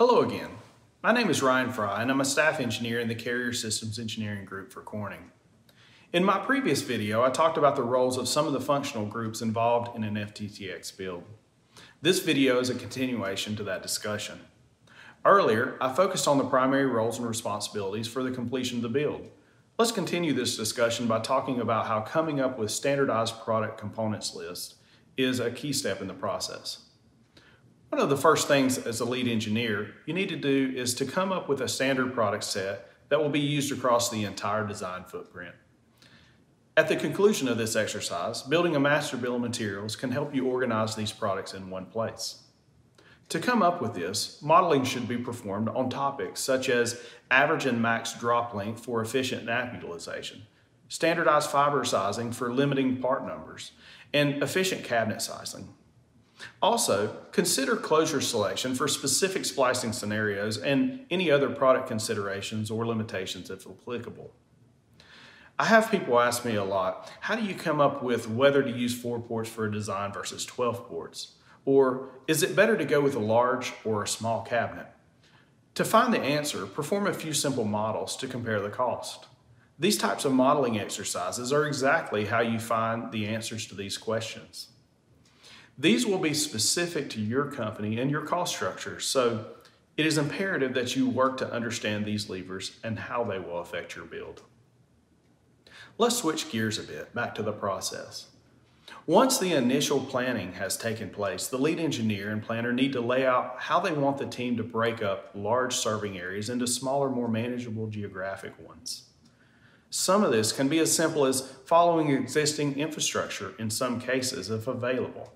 Hello again. My name is Ryan Frye and I'm a staff engineer in the Carrier Systems Engineering Group for Corning. In my previous video, I talked about the roles of some of the functional groups involved in an FTTX build. This video is a continuation to that discussion. Earlier, I focused on the primary roles and responsibilities for the completion of the build. Let's continue this discussion by talking about how coming up with standardized product components list is a key step in the process. One of the first things as a lead engineer you need to do is to come up with a standard product set that will be used across the entire design footprint. At the conclusion of this exercise, building a master bill of materials can help you organize these products in one place. To come up with this, modeling should be performed on topics such as average and max drop length for efficient nap utilization, standardized fiber sizing for limiting part numbers, and efficient cabinet sizing. Also, consider closure selection for specific splicing scenarios and any other product considerations or limitations if applicable. I have people ask me a lot, how do you come up with whether to use four ports for a design versus 12 ports? Or is it better to go with a large or a small cabinet? To find the answer, perform a few simple models to compare the cost. These types of modeling exercises are exactly how you find the answers to these questions. These will be specific to your company and your cost structure, so it is imperative that you work to understand these levers and how they will affect your build. Let's switch gears a bit, back to the process. Once the initial planning has taken place, the lead engineer and planner need to lay out how they want the team to break up large serving areas into smaller, more manageable geographic ones. Some of this can be as simple as following existing infrastructure in some cases if available.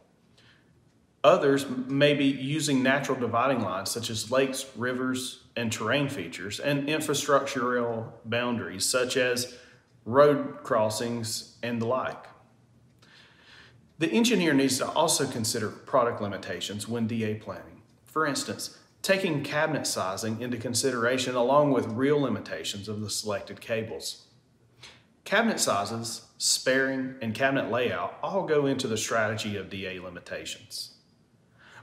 Others may be using natural dividing lines such as lakes, rivers, and terrain features, and infrastructural boundaries such as road crossings and the like. The engineer needs to also consider product limitations when DA planning. For instance, taking cabinet sizing into consideration along with real limitations of the selected cables. Cabinet sizes, sparing, and cabinet layout all go into the strategy of DA limitations.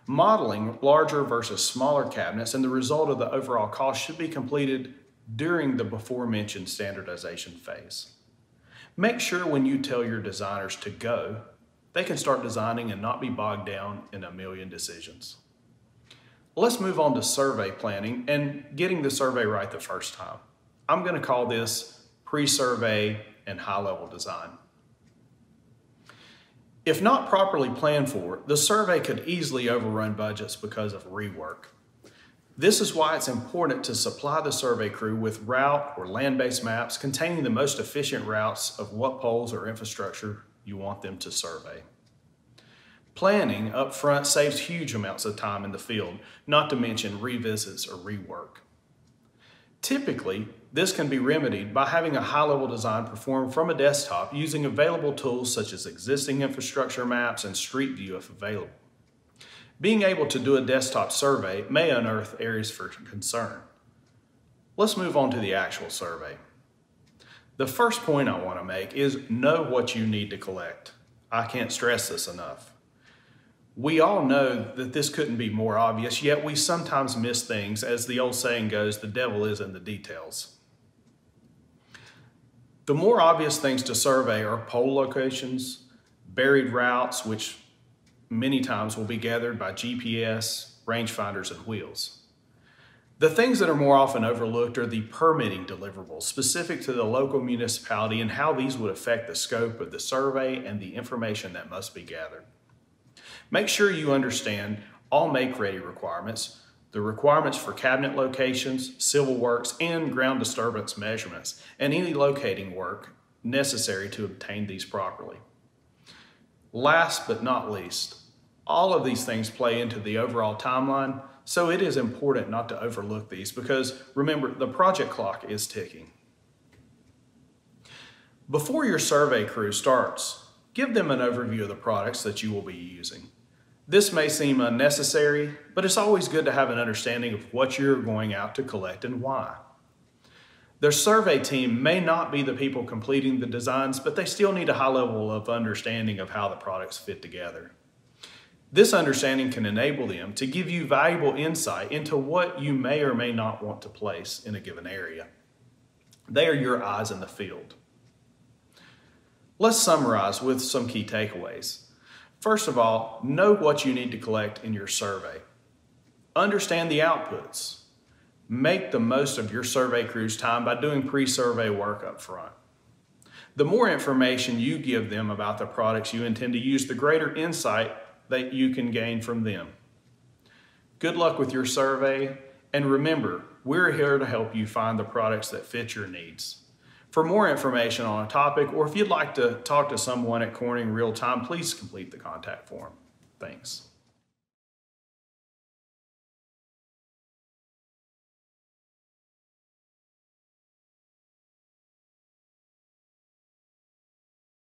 Modeling larger versus smaller cabinets and the result of the overall cost should be completed during the before mentioned standardization phase. Make sure when you tell your designers to go, they can start designing and not be bogged down in a million decisions. Let's move on to survey planning and getting the survey right the first time. I'm gonna call this pre-survey and high-level design. If not properly planned for, the survey could easily overrun budgets because of rework. This is why it's important to supply the survey crew with route or land-based maps containing the most efficient routes of what poles or infrastructure you want them to survey. Planning up front saves huge amounts of time in the field, not to mention revisits or rework. Typically, this can be remedied by having a high-level design performed from a desktop using available tools such as existing infrastructure maps and Street View if available. Being able to do a desktop survey may unearth areas for concern. Let's move on to the actual survey. The first point I want to make is know what you need to collect. I can't stress this enough. We all know that this couldn't be more obvious, yet we sometimes miss things. As the old saying goes, the devil is in the details. The more obvious things to survey are pole locations, buried routes, which many times will be gathered by GPS, rangefinders, and wheels. The things that are more often overlooked are the permitting deliverables specific to the local municipality and how these would affect the scope of the survey and the information that must be gathered. Make sure you understand all make-ready requirements, the requirements for cabinet locations, civil works, and ground disturbance measurements, and any locating work necessary to obtain these properly. Last but not least, all of these things play into the overall timeline, so it is important not to overlook these because remember, the project clock is ticking. Before your survey crew starts, give them an overview of the products that you will be using. This may seem unnecessary, but it's always good to have an understanding of what you're going out to collect and why. Their survey team may not be the people completing the designs, but they still need a high level of understanding of how the products fit together. This understanding can enable them to give you valuable insight into what you may or may not want to place in a given area. They are your eyes in the field. Let's summarize with some key takeaways. First of all, know what you need to collect in your survey. Understand the outputs. Make the most of your survey crew's time by doing pre-survey work up front. The more information you give them about the products you intend to use, the greater insight that you can gain from them. Good luck with your survey, and remember, we're here to help you find the products that fit your needs. For more information on a topic, or if you'd like to talk to someone at Corning real time, please complete the contact form. Thanks.